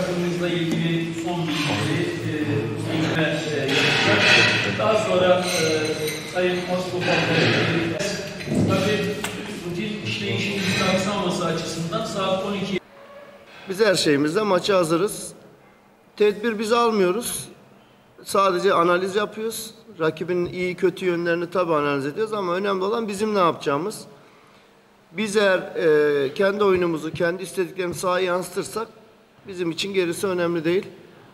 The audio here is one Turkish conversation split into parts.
takımımızla ilgili son bilgileri e, e, yapacak. Daha sonra e, Sayın Moskova Tabii rutin işleyişimizin aksamaması açısından saat 12 Biz her şeyimizde maça hazırız. Tedbir biz almıyoruz. Sadece analiz yapıyoruz. Rakibin iyi kötü yönlerini tabii analiz ediyoruz ama önemli olan bizim ne yapacağımız. Biz eğer e, kendi oyunumuzu, kendi istediklerimizi sahaya yansıtırsak bizim için gerisi önemli değil.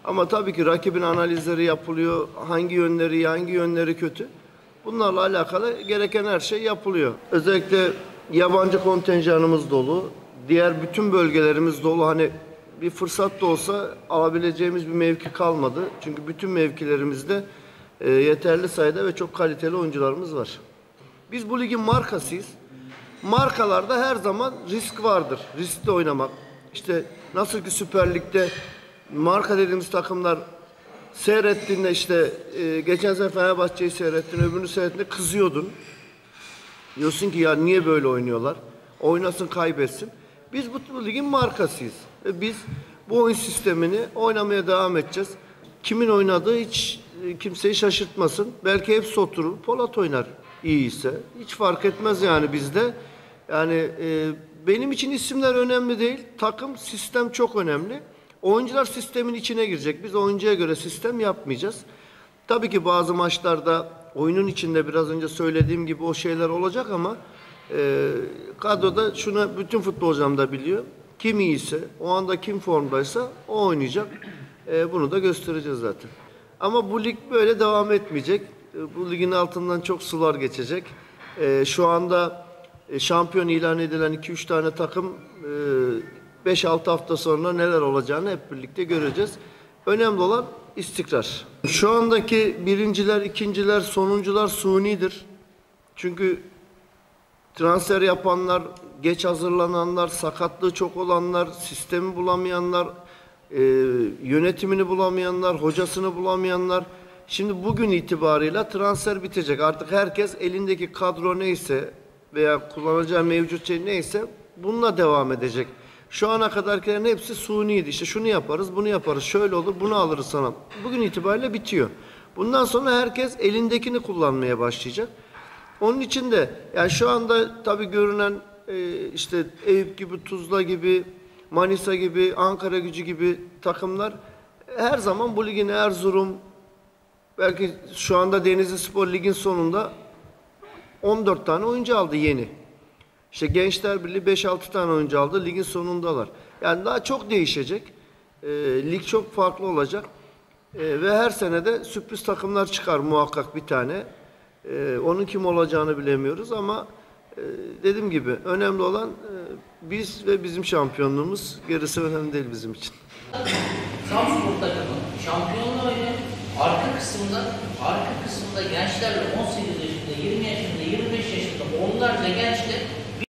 Ama tabii ki rakibin analizleri yapılıyor. Hangi yönleri iyi, hangi yönleri kötü. Bunlarla alakalı gereken her şey yapılıyor. Özellikle yabancı kontenjanımız dolu. Diğer bütün bölgelerimiz dolu. Hani bir fırsat da olsa alabileceğimiz bir mevki kalmadı. Çünkü bütün mevkilerimizde e, yeterli sayıda ve çok kaliteli oyuncularımız var. Biz bu ligin markasıyız. Markalarda her zaman risk vardır. Riskli oynamak. İşte nasıl ki Süper Lig'de marka dediğimiz takımlar seyrettiğinde işte e, geçen sene Fenerbahçe'yi seyrettin, öbürünü seyrettiğinde kızıyordun. Diyorsun ki ya niye böyle oynuyorlar? Oynasın kaybetsin. Biz bu, bu ligin markasıyız. Ve biz bu oyun sistemini oynamaya devam edeceğiz. Kimin oynadığı hiç e, kimseyi şaşırtmasın. Belki hepsi oturur. Polat oynar iyi ise. Hiç fark etmez yani bizde. Yani e, benim için isimler önemli değil. Takım, sistem çok önemli. Oyuncular sistemin içine girecek. Biz oyuncuya göre sistem yapmayacağız. Tabii ki bazı maçlarda oyunun içinde biraz önce söylediğim gibi o şeyler olacak ama e, kadroda şunu bütün futbolcularım da biliyor. Kim iyiyse, o anda kim formdaysa o oynayacak. E, bunu da göstereceğiz zaten. Ama bu lig böyle devam etmeyecek. E, bu ligin altından çok sular geçecek. E, şu anda şampiyon ilan edilen 2-3 tane takım e, 5-6 hafta sonra neler olacağını hep birlikte göreceğiz. Önemli olan istikrar. Şu andaki birinciler, ikinciler, sonuncular sunidir. Çünkü transfer yapanlar, geç hazırlananlar, sakatlığı çok olanlar, sistemi bulamayanlar, e, yönetimini bulamayanlar, hocasını bulamayanlar. Şimdi bugün itibarıyla transfer bitecek. Artık herkes elindeki kadro neyse veya kullanacağı mevcut şey neyse bununla devam edecek. Şu ana kadarkilerin hepsi suniydi. İşte şunu yaparız, bunu yaparız, şöyle olur, bunu alırız sana. Bugün itibariyle bitiyor. Bundan sonra herkes elindekini kullanmaya başlayacak. Onun için de yani şu anda tabii görünen e, işte Eyüp gibi, Tuzla gibi, Manisa gibi, Ankara gücü gibi takımlar her zaman bu ligin Erzurum, belki şu anda Denizli Spor Lig'in sonunda 14 tane oyuncu aldı yeni. İşte Gençler Birliği 5-6 tane oyuncu aldı. Ligin sonundalar. Yani daha çok değişecek. E, lig çok farklı olacak. E, ve her senede sürpriz takımlar çıkar muhakkak bir tane. E, onun kim olacağını bilemiyoruz ama e, dediğim gibi önemli olan e, biz ve bizim şampiyonluğumuz. Gerisi önemli değil bizim için. Samspor takımı şampiyonluğu oynuyor. Arka kısımda, arka kısımda gençlerle 18 yaşında, 20 yaşında, 25 yaşında onlarca gençle